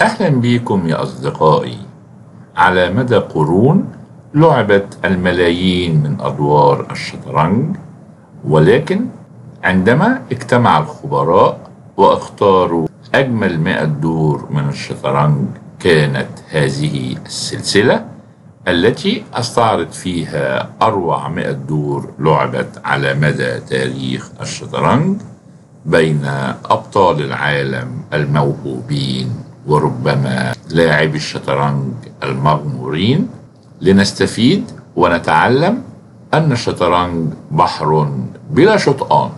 أهلا بكم يا أصدقائي. على مدى قرون لعبت الملايين من أدوار الشطرنج ولكن عندما اجتمع الخبراء واختاروا أجمل مئة دور من الشطرنج كانت هذه السلسلة التي استعرض فيها أروع مئة دور لعبت على مدى تاريخ الشطرنج بين أبطال العالم الموهوبين وربما لاعبي الشطرنج المغمورين لنستفيد ونتعلم أن الشطرنج بحر بلا شطآن.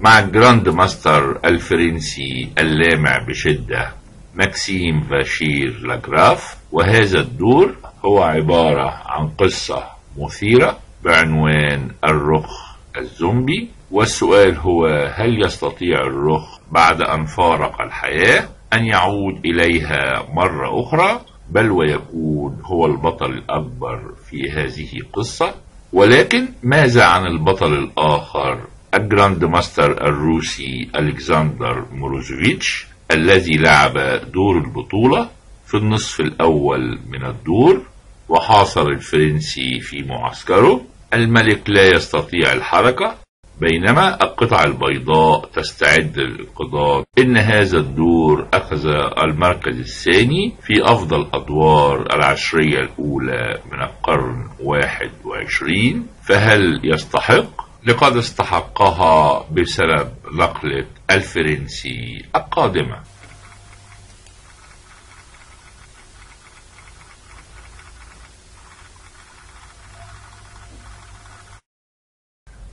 مع ال grandmaster الفرنسي اللامع بشدة ماكسيم فاشير لاجراف وهذا الدور هو عبارة عن قصة مثيرة بعنوان الرخ الزومبي والسؤال هو هل يستطيع الرخ بعد أن فارق الحياة؟ أن يعود إليها مرة أخرى بل ويكون هو البطل الأكبر في هذه القصة ولكن ماذا عن البطل الآخر ال grandmaster الروسي ألكسندر موروزوفيتش الذي لعب دور البطولة في النصف الأول من الدور وحاصر الفرنسي في معسكره؟ الملك لا يستطيع الحركة. بينما القطع البيضاء تستعد للانقضاض إن هذا الدور أخذ المركز الثاني في أفضل أدوار العشرية الأولى من القرن واحد وعشرين. فهل يستحق؟ لقد استحقها بسبب نقلة الفرنسي القادمة.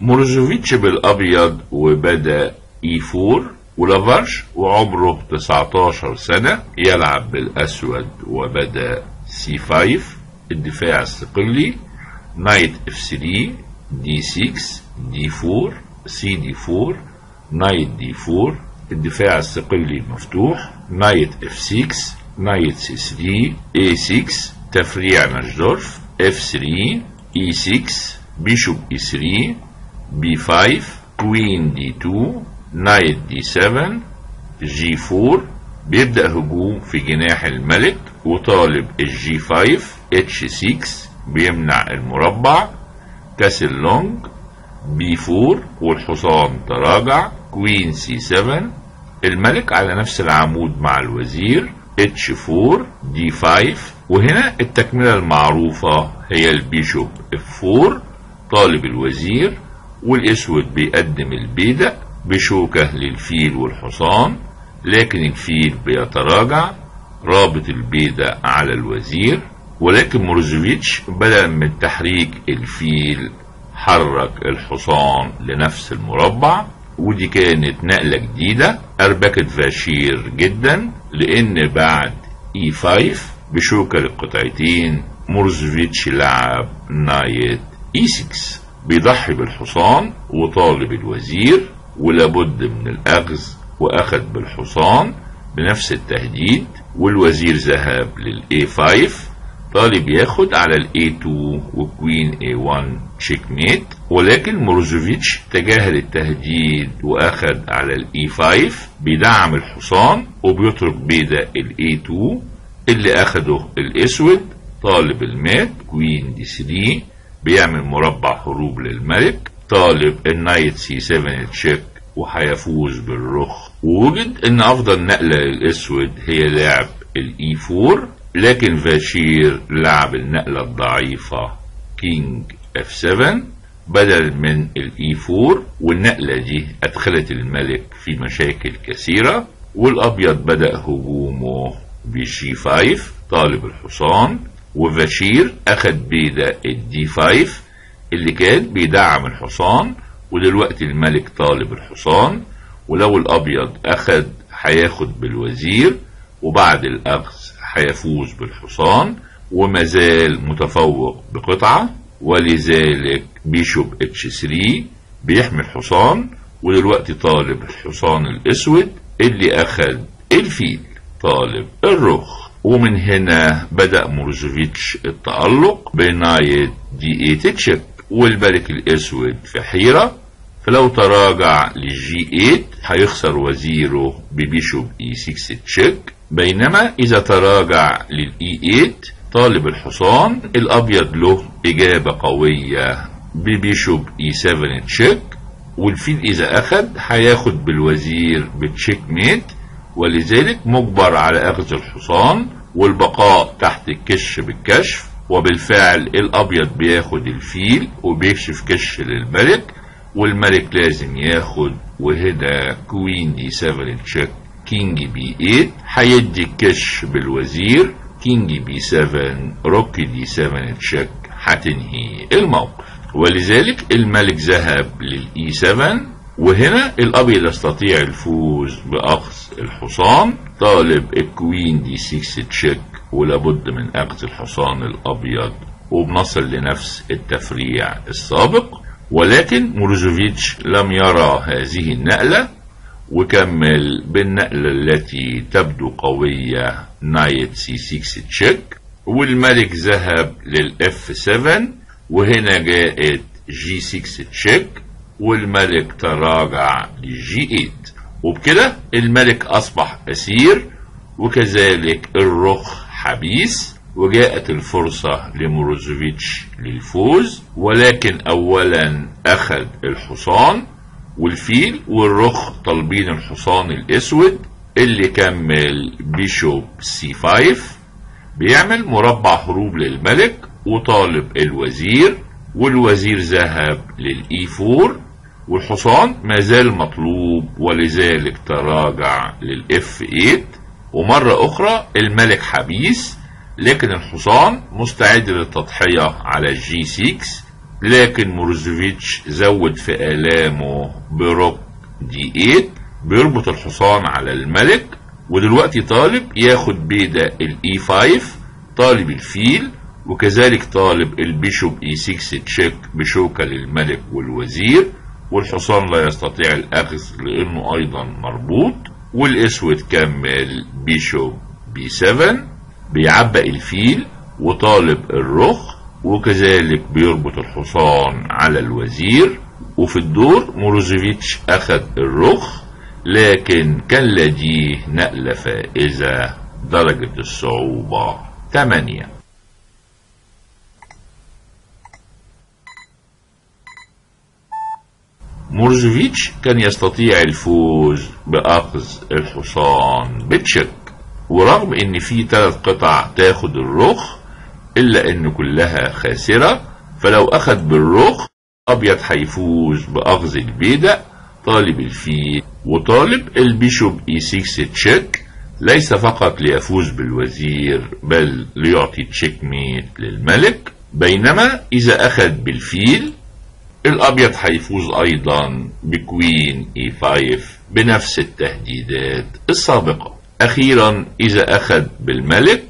مورزوفيتش بالأبيض وبدأ 4 ولاجراف وعمره 19 سنة يلعب بالأسود وبدأ سي 5 الدفاع الصقلي نايت إف 3 دي 6 دي 4 سي دي 4 نايت دي 4 الدفاع الصقلي المفتوح knight f6 knight c3 a6 تفريع نجدورف f3 e6 bishop e3 b5 queen d2 knight d7 g4 بيبدأ هجوم في جناح الملك وطالب الجي 5 h6 بيمنع المربع castle long b4 والحصان تراجع queen c7 الملك على نفس العمود مع الوزير اتش 4 d5 وهنا التكملة المعروفة هي ال bishop f4 طالب الوزير والأسود بيقدم البيدق بشوكة للفيل والحصان لكن الفيل بيتراجع رابط البيدق على الوزير ولكن مورزوفيتش بدلا من تحريك الفيل حرك الحصان لنفس المربع. ودي كانت نقلة جديدة أربكت فاشير جدا لأن بعد e5 بشوكة للقطعتين مورزوفيتش لعب knight e6 بيضحي بالحصان وطالب الوزير ولابد من الأخذ وأخذ بالحصان بنفس التهديد والوزير ذهب لل a5 طالب ياخد على ال a2 و queen a1 checkmate ولكن مورزوفيتش تجاهل التهديد واخد على الاي 5 بيدعم الحصان وبيترك بيدق ال a2 اللي اخده الاسود طالب المات queen d3 بيعمل مربع هروب للملك طالب ال knight c7 check وهيفوز بالرخ. ووجد إن أفضل نقلة للأسود هي لعب ال e4 لكن فاشير لعب النقلة الضعيفة king f7 بدل من ال e4 والنقلة دي أدخلت الملك في مشاكل كثيرة والأبيض بدأ هجومه بجي 5 طالب الحصان. وفاشير اخد بيدق ال d5 اللي كان بيدعم الحصان ودلوقتي الملك طالب الحصان ولو الأبيض اخد هياخد بالوزير وبعد الأخذ هيفوز بالحصان وما زال متفوق بقطعة ولذلك bishop h3 بيحمي الحصان ودلوقتي طالب الحصان الأسود اللي اخد الفيل طالب الرخ. ومن هنا بدأ مورزوفيتش التألق ب knight d8 check والملك الأسود في حيرة. فلو تراجع للجي 8 هيخسر وزيره ب bishop e6 check بينما إذا تراجع لل e8 طالب الحصان الأبيض له إجابة قوية ب bishop d7 check والفيل إذا أخد هياخد بالوزير ب checkmate ولذلك مجبر على أخذ الحصان والبقاء تحت الكش بالكشف وبالفعل الأبيض بياخد الفيل وبيكشف كش للملك والملك لازم ياخد وهنا queen d7 check king b8 هيدي الكش بالوزير king b7 rook d7 check هتنهي الموقف. ولذلك الملك ذهب لل e7 وهنا الأبيض يستطيع الفوز بأخذ الحصان طالب ال queen d6 check ولابد من أخذ الحصان الأبيض وبنصل لنفس التفريع السابق. ولكن مورزوفيتش لم يرى هذه النقلة وكمل بالنقلة التي تبدو قوية knight c6 check. والملك ذهب لل f7 وهنا جاءت g6 check والملك تراجع لجي 8 وبكده الملك أصبح أسير وكذلك الرخ حبيس وجاءت الفرصة لموروزوفيتش للفوز ولكن أولا أخذ الحصان والفيل والرخ طالبين الحصان الأسود اللي كمل bishop C 5 بيعمل مربع هروب للملك وطالب الوزير والوزير ذهب لل E 4 والحصان ما زال مطلوب ولذلك تراجع لل F 8 ومرة أخرى الملك حبيس لكن الحصان مستعد للتضحية على ال G 6 لكن مورزوفيتش زود في آلامه ب rook D 8 بيربط الحصان على الملك ودلوقتي طالب ياخد بيدق ال E 5 طالب الفيل وكذلك طالب ال bishop E 6 check بشوكة للملك والوزير. والحصان لا يستطيع الأخذ لأنه أيضا مربوط والأسود كمل bishop B 7 بيعيق الفيل وطالب الرخ وكذلك بيربط الحصان على الوزير. وفي الدور موروزوفيتش أخذ الرخ لكن كان لديه نقلة فائزة درجة الصعوبة 8 مورزوفيتش كان يستطيع الفوز بأخذ الحصان بتشيك ورغم ان في ثلاث قطع تاخد الرخ الا ان كلها خاسرة فلو اخد بالرخ ابيض هيفوز باخذ البيدق طالب الفيل وطالب ال bishop E 6 check ليس فقط ليفوز بالوزير بل ليعطي checkmate للملك بينما اذا اخذ بالفيل الأبيض هيفوز أيضا ب queen E 5 بنفس التهديدات السابقة. أخيرا إذا أخذ بالملك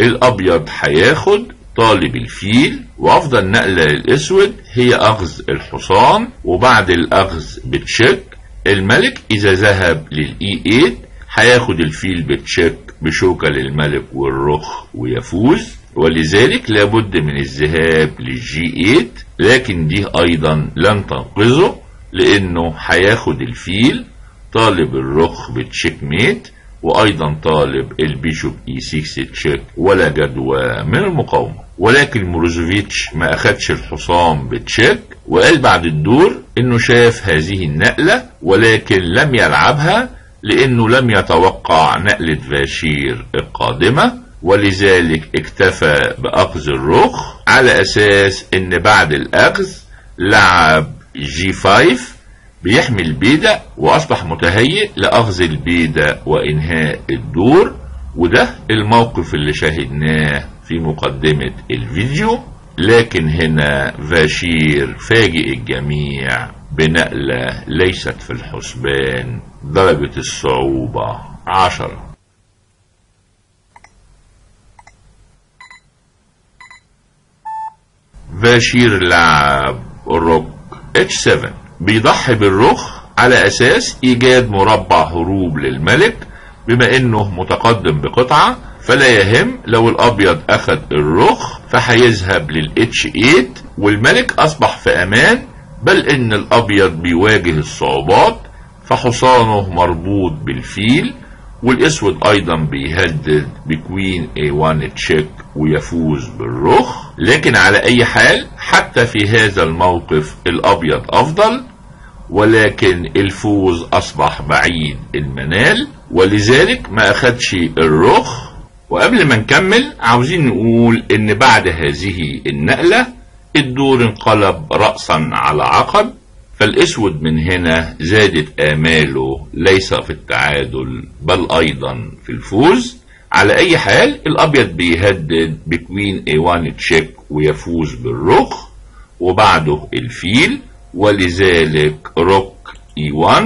الأبيض هياخد طالب الفيل وأفضل نقلة للأسود هي أخذ الحصان وبعد الأخذ ب check الملك إذا ذهب لل E 8 هياخد الفيل ب check بشوكة للملك والرخ ويفوز. ولذلك لابد من الذهاب لل G 8 لكن دي أيضا لن تنقذه لأنه هياخد الفيل طالب الرخ ب checkmate وأيضا طالب ال bishop E 6 check ولا جدوى من المقاومة. ولكن موروزوفيتش ما أخدش الحصان ب check وقال بعد الدور إنه شاف هذه النقلة ولكن لم يلعبها لأنه لم يتوقع نقلة فاشير القادمة. ولذلك اكتفى بأخذ الرخ على أساس إن بعد الأخذ لعب G 5 بيحمي البيدق وأصبح متهيئ لأخذ البيدق وإنهاء الدور. وده الموقف اللي شاهدناه في مقدمة الفيديو. لكن هنا فاشير فاجئ الجميع بنقلة ليست في الحسبان. درجة الصعوبة عشرة. فاشير لعب rook H 7 بيضحي بالرخ على أساس إيجاد مربع هروب للملك بما إنه متقدم بقطعة فلا يهم لو الأبيض أخذ الرخ فهيذهب لل H 8 والملك أصبح في أمان بل إن الأبيض بيواجه الصعوبات فحصانه مربوط بالفيل والأسود أيضا بيهدد ب queen A1 check ويفوز بالرخ. لكن على أي حال حتى في هذا الموقف الأبيض أفضل ولكن الفوز أصبح بعيد المنال. ولذلك ما اخدش الرخ. وقبل ما نكمل عاوزين نقول إن بعد هذه النقلة الدور انقلب رأسا على عقب. فالإسود من هنا زادت آماله ليس في التعادل بل أيضا في الفوز. على أي حال الأبيض بيهدد ب queen A1 check ويفوز بالرخ وبعده الفيل ولذلك rook E1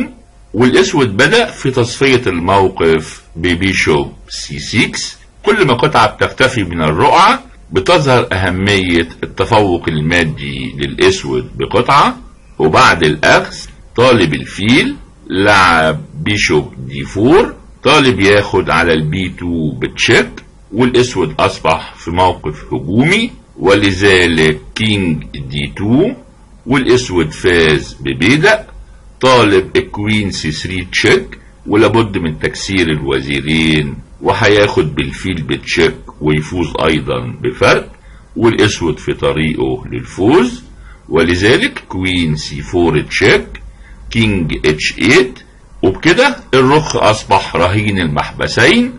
والإسود بدأ في تصفية الموقف ب bishop C6 كل ما قطعة بتختفي من الرقعة بتظهر أهمية التفوق المادي للأسود بقطعة. وبعد الأخذ طالب الفيل لعب bishop D 4 طالب ياخد على ال B 2 ب check والأسود أصبح في موقف هجومي ولذلك king D 2 والأسود فاز ببيدق طالب ال queen C 3 check ولابد من تكسير الوزيرين وهياخد بالفيل ب check ويفوز أيضا بفرق والأسود في طريقه للفوز. ولذلك queen C 4 check king H 8 وبكده الرخ أصبح رهين المحبسين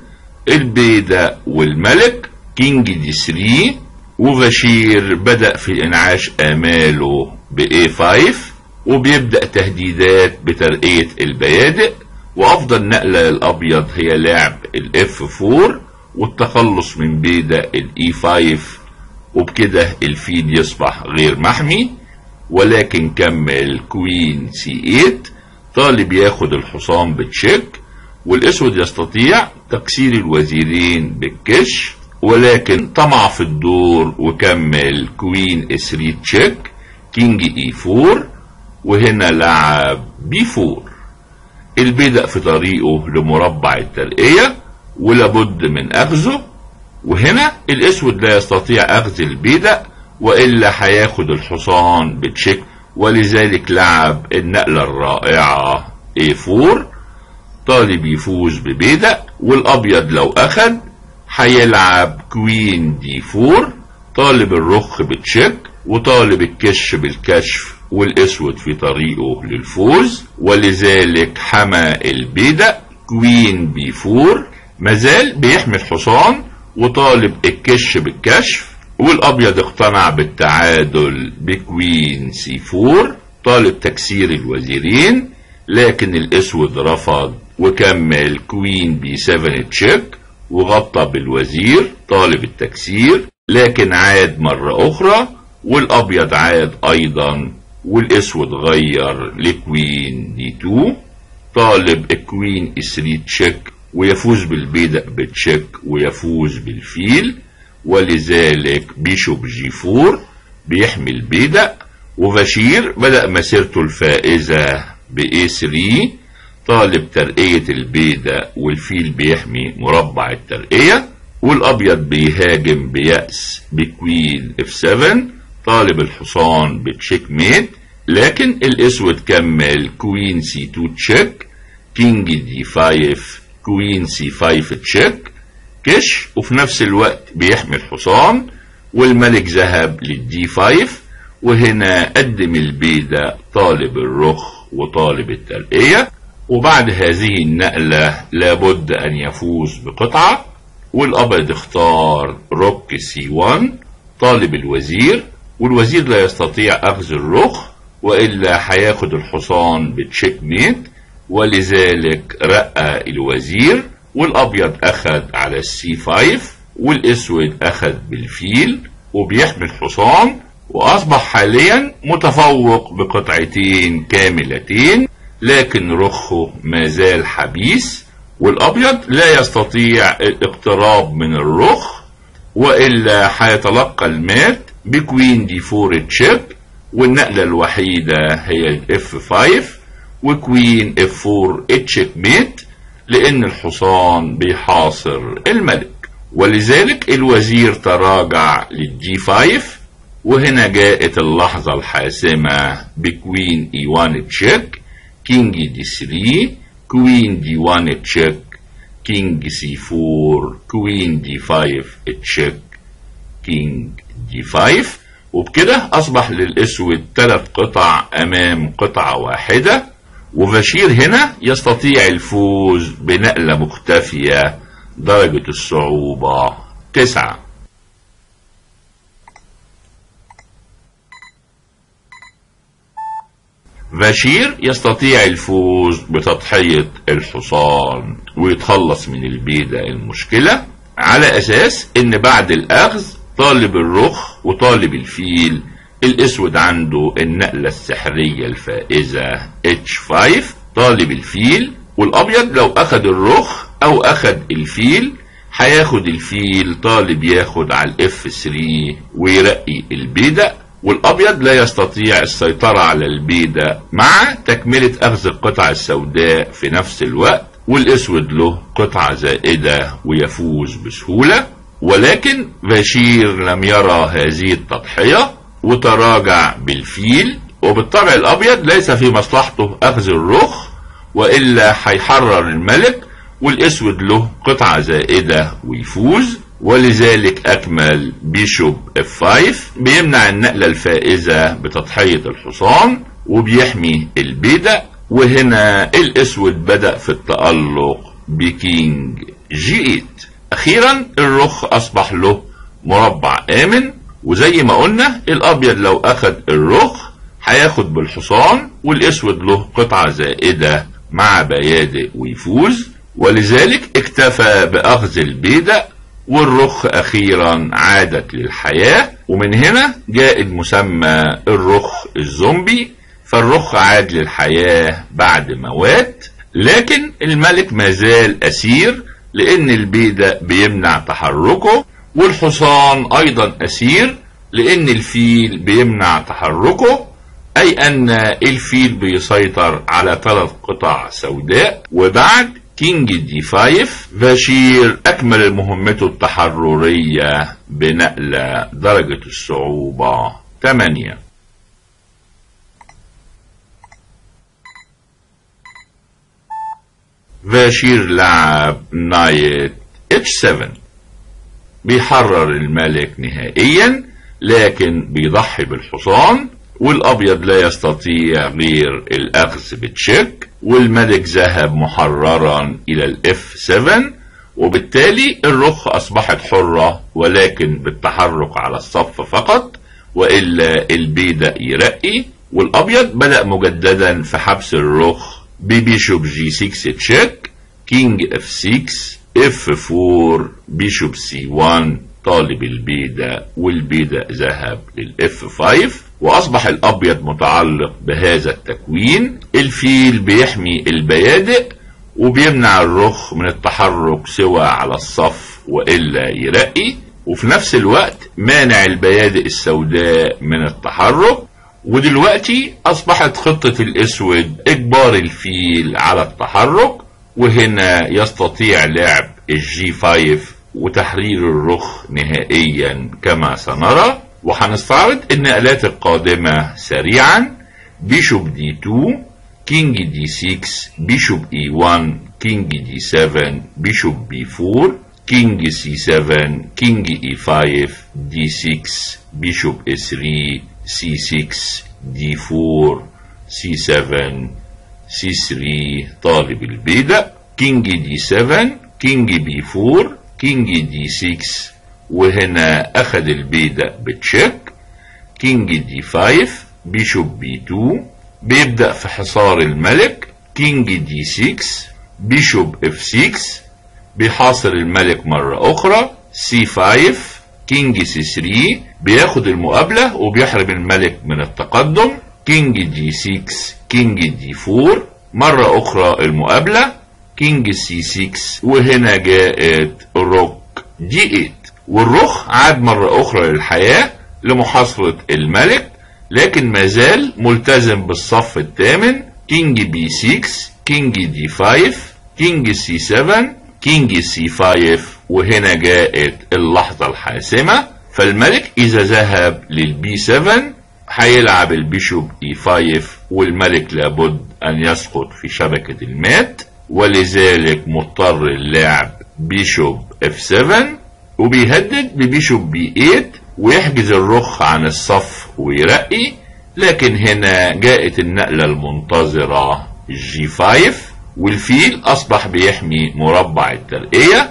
البيدق والملك king D 3 وفاشير بدأ في إنعاش آماله ب A5 وبيبدأ تهديدات بترقية البيادق وأفضل نقلة للابيض هي لعب ال F 4 والتخلص من بيدق ال E 5 وبكده الفيل يصبح غير محمي ولكن كمل queen C 8 طالب ياخد الحصان ب check والأسود يستطيع تكسير الوزيرين بالكش ولكن طمع في الدور وكمل queen F 3 check king E 4 وهنا لعب B 4 البيدق في طريقه لمربع الترقية ولابد من أخذه وهنا الأسود لا يستطيع أخذ البدأ وإلا هياخد الحصان بتشيك ولذلك لعب النقلة الرائعة. A4 طالب يفوز ببيدق والأبيض لو أخد هيلعب كوين دي 4 طالب الرخ بتشيك وطالب الكش بالكشف والأسود في طريقه للفوز. ولذلك حمى البيدق queen B 4 مازال بيحمي الحصان وطالب الكش بالكشف والأبيض اقتنع بالتعادل ب queen C 4 طالب تكسير الوزيرين لكن الأسود رفض وكمل queen B 7 check وغطى بالوزير طالب التكسير لكن عاد مرة أخرى والأبيض عاد أيضا والأسود غير ل queen D 2 طالب ال queen F 3 check ويفوز بالبيدق ب check ويفوز بالفيل ولذلك bishop G 4 بيحمي البيدق وفاشير بدأ مسيرته الفائزة ب A3 طالب ترقية البيدق والفيل بيحمي مربع الترقية والأبيض بيهاجم بيأس ب queen F7 طالب الحصان ب checkmate لكن الأسود كمل queen c 2 check king d 5 queen c 5 check كش وفي نفس الوقت بيحمي الحصان والملك ذهب لل d 5 وهنا قدم البيدق طالب الرخ وطالب الترقية وبعد هذه النقلة لابد أن يفوز بقطعة والأبيض اختار rook c 1 طالب الوزير. والوزير لا يستطيع أخذ الرخ وإلا هياخد الحصان بتشيك ميت. ولذلك رقى الوزير والأبيض أخذ على السي 5 والأسود أخذ بالفيل وبيحمي الحصان وأصبح حاليا متفوق بقطعتين كاملتين لكن رخه ما زال حبيس والأبيض لا يستطيع الاقتراب من الرخ وإلا هيتلقى المات ب queen d 4 check والنقلة الوحيدة هي ال f 5 و queen f 4 checkmate لأن الحصان بيحاصر الملك. ولذلك الوزير تراجع للجي 5 وهنا جاءت اللحظة الحاسمة ب queen e 1 check king d 3 queen d 1 check king c 4 queen d 5 check king d 5 وبكده أصبح للأسود ثلاث قطع أمام قطعة واحدة. وبشير هنا يستطيع الفوز بنقلة مختفية درجة الصعوبة تسعة. بشير يستطيع الفوز بتضحية الحصان ويتخلص من البيدق المشكلة على أساس إن بعد الأخذ طالب الرخ وطالب الفيل الأسود عنده النقلة السحرية الفائزة H5 طالب الفيل والأبيض لو أخذ الرخ أو أخذ الفيل هياخد الفيل طالب ياخد على الإف 3 ويرقي البيدق والأبيض لا يستطيع السيطرة على البيدة مع تكملة أخذ القطعة السوداء في نفس الوقت والأسود له قطعة زائدة ويفوز بسهولة ولكن بشير لم يرى هذه التضحية. وتراجع بالفيل وبالطبع الأبيض ليس في مصلحته أخذ الرخ وإلا هيحرر الملك والأسود له قطعة زائدة ويفوز ولذلك أكمل bishop f 5 بيمنع النقلة الفائزة بتضحية الحصان وبيحمي البيدق وهنا الأسود بدأ في التألق ب king جي 8 أخيرا الرخ أصبح له مربع آمن وزي ما قلنا الأبيض لو اخذ الرخ هياخد بالحصان والأسود له قطعة زائدة مع بيادق ويفوز. ولذلك اكتفى بأخذ البيدق والرخ أخيرا عادت للحياة. ومن هنا جاء المسمى الرخ الزومبي. فالرخ عاد للحياة بعد موات لكن الملك ما زال أسير لأن البيدق بيمنع تحركه والحصان أيضا أسير. لأن الفيل بيمنع تحركه أي أن الفيل بيسيطر على ثلاث قطع سوداء وبعد king d 5 بشير أكمل مهمته التحررية بنقلة درجة الصعوبة 8 بشير لعب نايت إتش 7 بيحرر الملك نهائيا. لكن بيضحي بالحصان والأبيض لا يستطيع غير الأخذ ب check والملك ذهب محررا إلى ال f 7 وبالتالي الرخ أصبحت حرة ولكن بالتحرك على الصف فقط وإلا البيدق يرقي والأبيض بدأ مجددا في حبس الرخ ب bishop g 6 check king f 6 f 4 bishop c 1 طالب البيدق والبيدق ذهب لل f 5 وأصبح الأبيض متعلق بهذا التكوين. الفيل بيحمي البيادق وبيمنع الرخ من التحرك سوى على الصف وإلا يرقي وفي نفس الوقت مانع البيادق السوداء من التحرك. ودلوقتي أصبحت خطة الأسود إجبار الفيل على التحرك وهنا يستطيع لعب الجي 5 وتحرير الرخ نهائيا كما سنرى. وهنستعرض النقلات القادمة سريعا. bishop d 2 king d 6 bishop e 1 king d 7 bishop b 4 king c 7 king e 5 d 6 bishop e 3 c 6 d 4 c 7 c 3 طالب البيدق king d 7 king b 4 king d 6 وهنا اخذ البيدق ب check king d 5 bishop b 2 بيبدأ في حصار الملك king d 6 bishop f 6 بيحاصر الملك مرة أخرى c 5 king c 3 بياخد المقابلة وبيحرم الملك من التقدم king d 6 king d 4 مرة أخرى المقابلة king c 6 وهنا جاءت rook d 8 والرخ عاد مرة أخرى للحياة لمحاصرة الملك لكن ما زال ملتزم بالصف الثامن. king b 6 king d 5 king c 7 king c 5 وهنا جاءت اللحظة الحاسمة. فالملك إذا ذهب لل b 7 هيلعب ال bishop e 5 والملك لابد أن يسقط في شبكة المات. ولذلك مضطر اللعب bishop f 7 وبيهدد ب bishop b 8 ويحجز الرخ عن الصف ويرقي لكن هنا جاءت النقلة المنتظرة جي 5 والفيل أصبح بيحمي مربع الترقية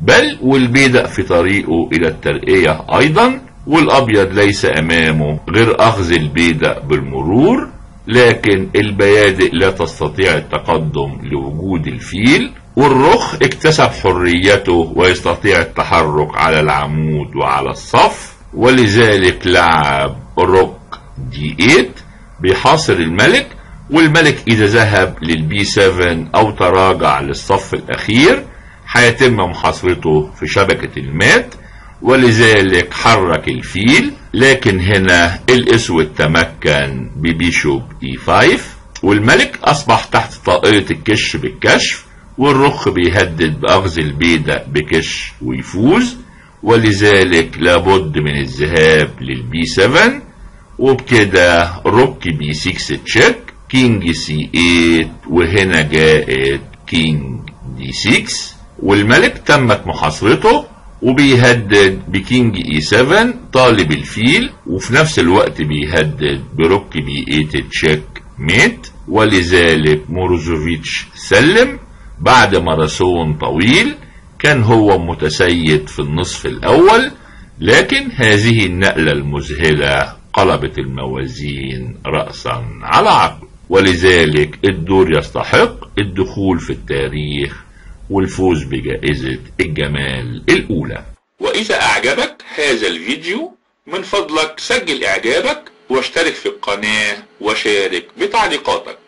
بل والبيدق في طريقه إلى الترقية أيضا والأبيض ليس أمامه غير أخذ البيدق بالمرور لكن البيادق لا تستطيع التقدم لوجود الفيل. والرخ اكتسب حريته ويستطيع التحرك على العمود وعلى الصف. ولذلك لعب rook d 8 بيحاصر الملك. والملك إذا ذهب للبي 7 أو تراجع للصف الأخير هيتم محاصرته في شبكة المات. ولذلك حرك الفيل لكن هنا الأسود تمكن ببيشوب اي 5 والملك أصبح تحت طائرة الكش بالكشف والرخ بيهدد بأخذ البيدق بكش ويفوز ولذلك لابد من الذهاب للبي 7 وبكده Rook B 6 check King C 8 وهنا جاءت King D 6 والملك تمت محاصرته وبيهدد ب King E 7 طالب الفيل وفي نفس الوقت بيهدد ب Rook B 8 checkmate ولذلك مورزوفيتش سلم. بعد ماراثون طويل كان هو متسيد في النصف الأول لكن هذه النقلة المذهلة قلبت الموازين رأسا على عقب ولذلك الدور يستحق الدخول في التاريخ والفوز بجائزة الجمال الأولى. وإذا أعجبك هذا الفيديو من فضلك سجل إعجابك واشترك في القناة وشارك بتعليقاتك.